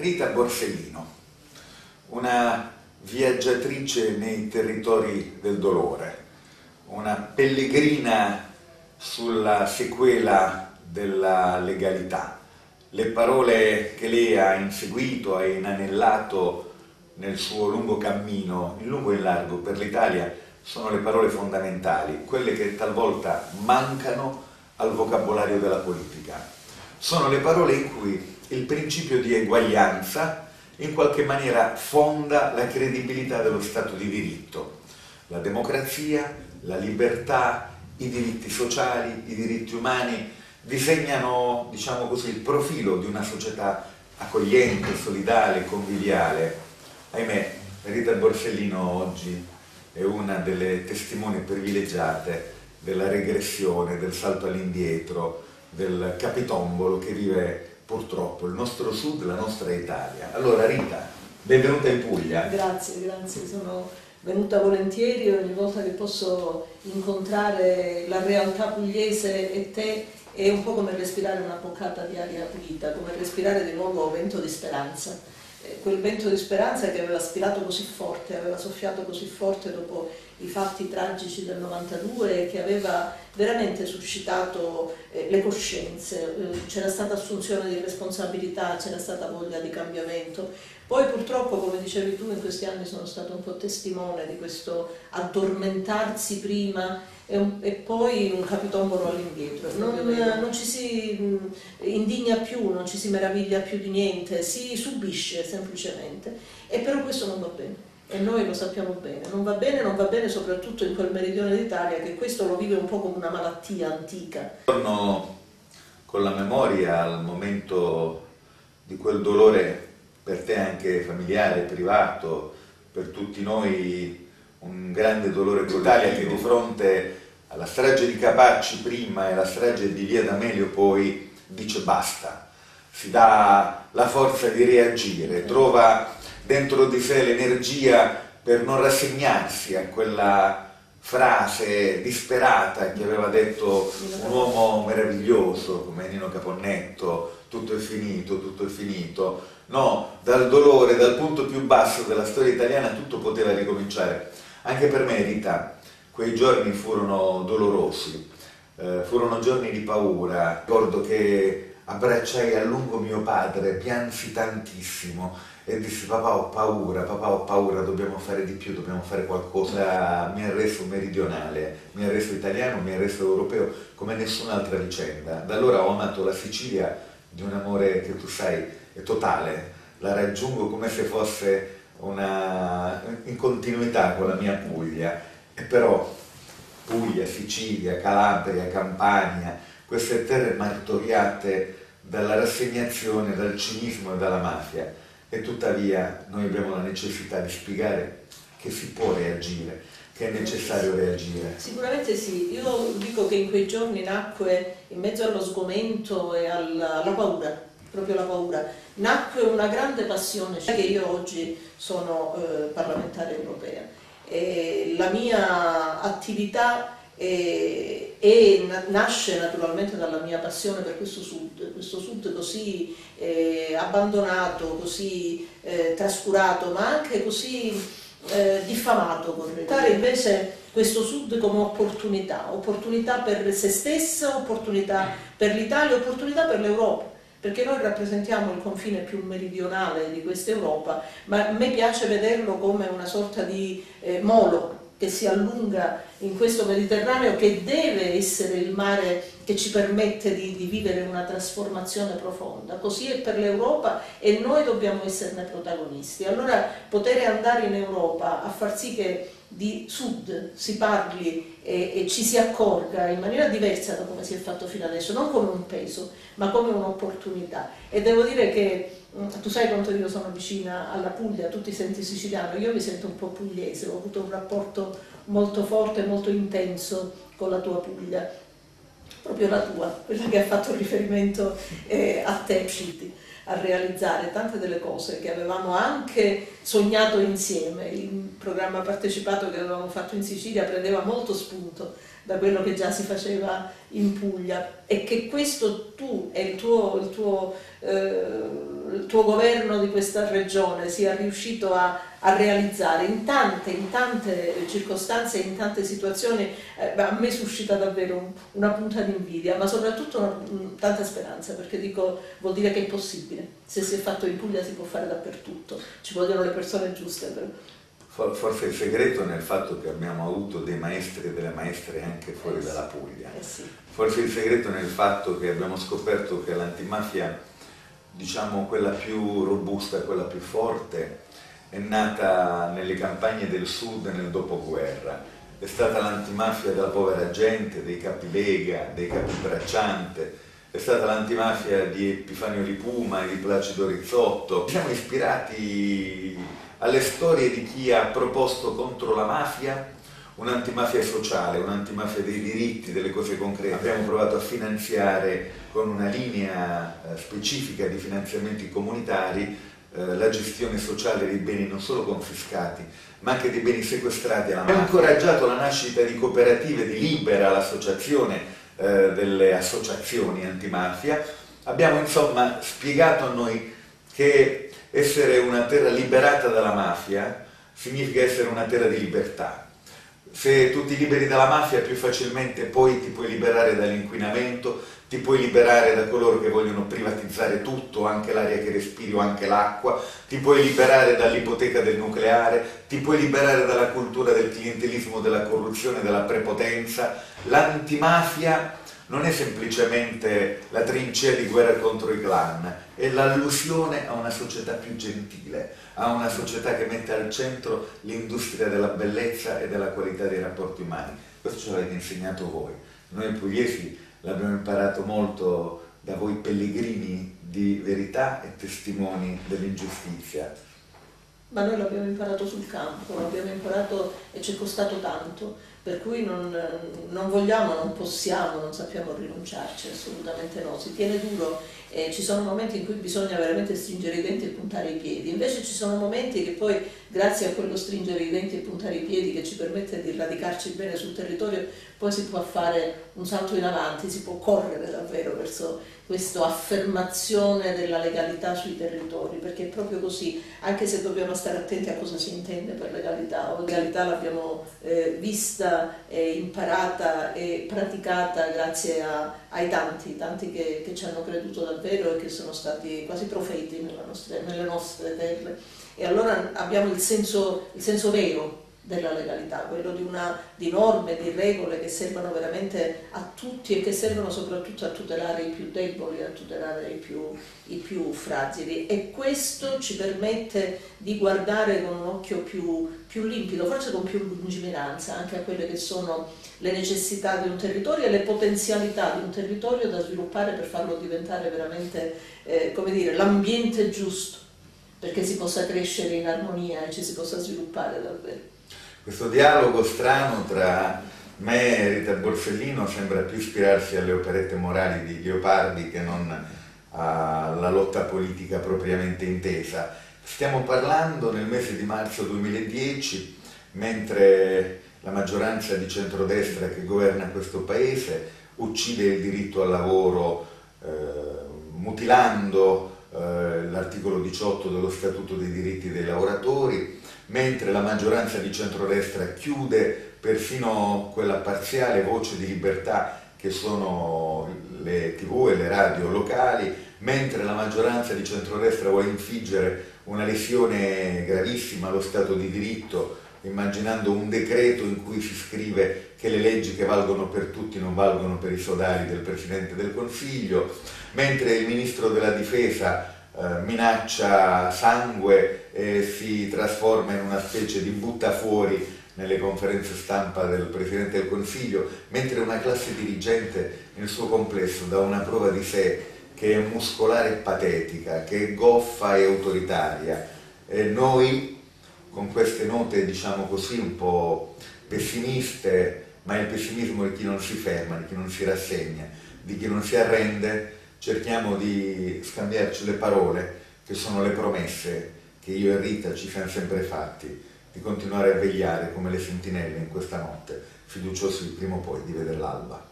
Rita Borsellino, una viaggiatrice nei territori del dolore, una pellegrina sulla sequela della legalità. Le parole che lei ha inseguito, ha inanellato nel suo lungo cammino, in lungo e in largo per l'Italia, sono le parole fondamentali, quelle che talvolta mancano al vocabolario della politica. Sono le parole in cui il principio di eguaglianza in qualche maniera fonda la credibilità dello Stato di diritto. La democrazia, la libertà, i diritti sociali, i diritti umani disegnano, diciamo così, il profilo di una società accogliente, solidale, conviviale. Ahimè, Rita Borsellino oggi è una delle testimoni privilegiate della regressione, del salto all'indietro, del capitombolo che vive purtroppo il nostro sud, la nostra Italia. Allora Rita, benvenuta in Puglia. Grazie, grazie, sono venuta volentieri ogni volta che posso incontrare la realtà pugliese e te è un po' come respirare una boccata di aria pulita, come respirare di nuovo vento di speranza. Quel vento di speranza che aveva spirato così forte, aveva soffiato così forte dopo i fatti tragici del 92 e che aveva veramente suscitato eh, le coscienze, eh, c'era stata assunzione di responsabilità, c'era stata voglia di cambiamento. Poi purtroppo, come dicevi tu, in questi anni sono stato un po' testimone di questo addormentarsi prima e, un, e poi un capitombolo all'indietro. Non, non, ci si mm, indigna più, non ci si meraviglia più di niente, si subisce semplicemente. E però questo non va bene. E noi lo sappiamo bene, non va bene, non va bene soprattutto in quel meridione d'Italia che questo lo vive un po' come una malattia antica. Torno con la memoria al momento di quel dolore per te anche familiare, privato, per tutti noi un grande dolore brutale che di fronte alla strage di Capacci prima e alla strage di Via D'Amelio poi dice basta, si dà la forza di reagire, trova dentro di sé l'energia per non rassegnarsi a quella frase disperata che aveva detto un uomo meraviglioso come Nino Caponnetto, tutto è finito, tutto è finito. No, dal dolore, dal punto più basso della storia italiana tutto poteva ricominciare. Anche per me, Rita, quei giorni furono dolorosi, eh, furono giorni di paura. Ricordo che abbracciai a lungo mio padre, piansi tantissimo e dissi papà ho paura, papà ho paura, dobbiamo fare di più, dobbiamo fare qualcosa, mi ha reso meridionale, mi ha reso italiano, mi ha reso europeo come nessun'altra vicenda. Da allora ho amato la Sicilia di un amore che tu sai è totale, la raggiungo come se fosse una, in continuità con la mia Puglia, e però Puglia, Sicilia, Calabria, Campania, queste terre martoriate dalla rassegnazione, dal cinismo e dalla mafia e tuttavia noi abbiamo la necessità di spiegare che si può reagire, che è necessario reagire. Sicuramente sì, io dico che in quei giorni nacque, in mezzo allo sgomento e alla, paura, proprio la paura, nacque una grande passione, cioè che io oggi sono eh, parlamentare europea. E la mia attività e, e, nasce naturalmente dalla mia passione per questo sud, questo sud così eh, abbandonato, così eh, trascurato, ma anche così eh, diffamato vorrei dire. invece questo sud come opportunità, opportunità per se stessa, opportunità per l'Italia, opportunità per l'Europa. Perché noi rappresentiamo il confine più meridionale di questa Europa, ma a me piace vederlo come una sorta di eh, molo che si allunga in questo Mediterraneo che deve essere il mare che ci permette di, di, vivere una trasformazione profonda. Così è per l'Europa e noi dobbiamo esserne protagonisti. Allora poter andare in Europa a far sì che di Sud si parli e, e, ci si accorga in maniera diversa da come si è fatto fino adesso, non come un peso, ma come un'opportunità. E devo dire che mm, tu sai quanto io sono vicina alla Puglia, tu ti senti siciliano, io mi sento un po' pugliese, ho avuto un rapporto molto forte, molto intenso con la tua Puglia, proprio la tua, quella che ha fatto riferimento eh, a te, Citi a realizzare tante delle cose che avevamo anche sognato insieme. Il programma partecipato che avevamo fatto in Sicilia prendeva molto spunto da quello che già si faceva in Puglia e che questo tu e il tuo, il tuo, eh, il tuo governo di questa regione sia riuscito a, a, realizzare in tante, in tante circostanze, in tante situazioni, eh, a me suscita davvero una punta di invidia, ma soprattutto una, tanta speranza, perché dico, vuol dire che è possibile, se si è fatto in Puglia si può fare dappertutto, ci vogliono le persone giuste. Però. Forse il segreto è nel fatto che abbiamo avuto dei maestri e delle maestre anche fuori eh sì, dalla Puglia. Eh sì. Forse il segreto è nel fatto che abbiamo scoperto che l'antimafia, diciamo quella più robusta, quella più forte, è nata nelle campagne del sud nel dopoguerra. È stata l'antimafia della povera gente, dei capi Lega, dei capi Bracciante, è stata l'antimafia di Epifanio Lipuma e di Placido Rizzotto. Siamo ispirati alle storie di chi ha proposto contro la mafia un'antimafia sociale, un'antimafia dei diritti, delle cose concrete. Abbiamo provato a finanziare con una linea eh, specifica di finanziamenti comunitari eh, la gestione sociale dei beni non solo confiscati, ma anche dei beni sequestrati alla mafia. Abbiamo incoraggiato la nascita di cooperative di Libera, l'associazione eh, delle associazioni antimafia. Abbiamo insomma spiegato a noi che essere una terra liberata dalla mafia significa essere una terra di libertà. Se tu ti liberi dalla mafia più facilmente poi ti puoi liberare dall'inquinamento, ti puoi liberare da coloro che vogliono privatizzare tutto, anche l'aria che respiri o anche l'acqua, ti puoi liberare dall'ipoteca del nucleare, ti puoi liberare dalla cultura del clientelismo, della corruzione, della prepotenza. L'antimafia non è semplicemente la trincea di guerra contro i clan, è l'allusione a una società più gentile, a una società che mette al centro l'industria della bellezza e della qualità dei rapporti umani. Questo ce l'avete insegnato voi. Noi pugliesi l'abbiamo imparato molto da voi pellegrini di verità e testimoni dell'ingiustizia. Ma noi l'abbiamo imparato sul campo, l'abbiamo imparato e ci è costato tanto per cui non, non, vogliamo, non possiamo, non sappiamo rinunciarci, assolutamente no, si tiene duro e ci sono momenti in cui bisogna veramente stringere i denti e puntare i piedi, invece ci sono momenti che poi grazie a quello stringere i denti e puntare i piedi che ci permette di radicarci bene sul territorio, poi si può fare un salto in avanti, si può correre davvero verso questa affermazione della legalità sui territori, perché è proprio così, anche se dobbiamo stare attenti a cosa si intende per legalità, o legalità l'abbiamo eh, vista, e imparata e praticata grazie a, ai tanti, tanti che, che, ci hanno creduto davvero e che sono stati quasi profeti nostre, nelle nostre terre. E allora abbiamo il senso, il senso vero della legalità, quello di, una, di, norme, di regole che servono veramente a tutti e che servono soprattutto a tutelare i più deboli, a tutelare i più, i più fragili. E questo ci permette di guardare con un occhio più, più limpido, forse con più lungimiranza anche a quelle che sono le necessità di un territorio e le potenzialità di un territorio da sviluppare per farlo diventare veramente eh, l'ambiente giusto perché si possa crescere in armonia e ci si possa sviluppare davvero questo dialogo strano tra me e Rita Borsellino sembra più ispirarsi alle operette morali di Leopardi che non alla lotta politica propriamente intesa. Stiamo parlando nel mese di marzo 2010, mentre la maggioranza di centrodestra che governa questo paese uccide il diritto al lavoro eh, mutilando eh, l'articolo 18 dello Statuto dei diritti dei lavoratori, mentre la maggioranza di centrodestra chiude perfino quella parziale voce di libertà che sono le tv e le radio locali, mentre la maggioranza di centrodestra vuole infiggere una lesione gravissima allo Stato di diritto, immaginando un decreto in cui si scrive che le leggi che valgono per tutti non valgono per i sodali del Presidente del Consiglio, mentre il Ministro della Difesa eh, minaccia sangue e si trasforma in una specie di buttafuori nelle conferenze stampa del Presidente del Consiglio, mentre una classe dirigente nel suo complesso dà una prova di sé che è muscolare e patetica, che è goffa e autoritaria. E noi, con queste note, diciamo così, un po' pessimiste, ma il pessimismo di chi non si ferma, di chi non si rassegna, di chi non si arrende, cerchiamo di scambiarci le parole che sono le promesse che io e Rita ci siamo sempre fatti di continuare a vegliare come le sentinelle in questa notte, fiduciosi prima o poi di vedere l'alba.